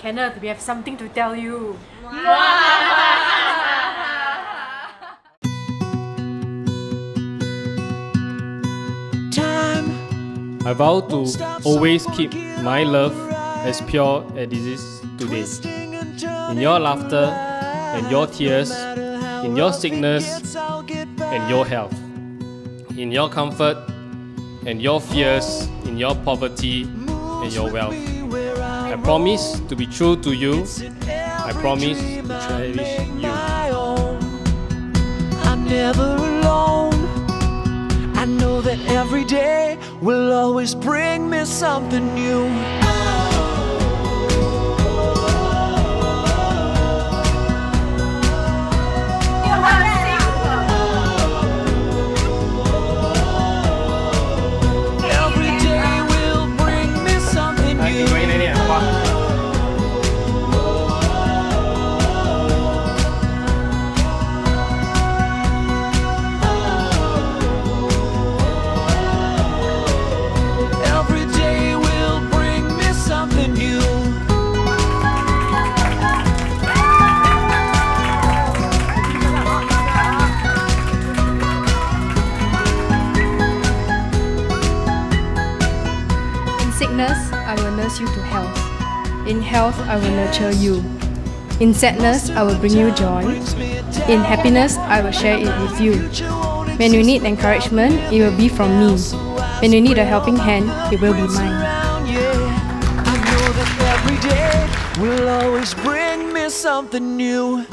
Kenneth, we have something to tell you. Time I vow to always keep my love as pure as it is today. In your laughter and your tears, in your sickness and your health, in your comfort and your fears, in your poverty and your wealth. I promise to be true to you. I promise to cherish you. I'm never alone. I know that every day will always bring me something new. Sickness, I will nurse you to health. In health, I will nurture you. In sadness, I will bring you joy. In happiness, I will share it with you. When you need encouragement, it will be from me. When you need a helping hand, it will be mine. Will always bring me something new.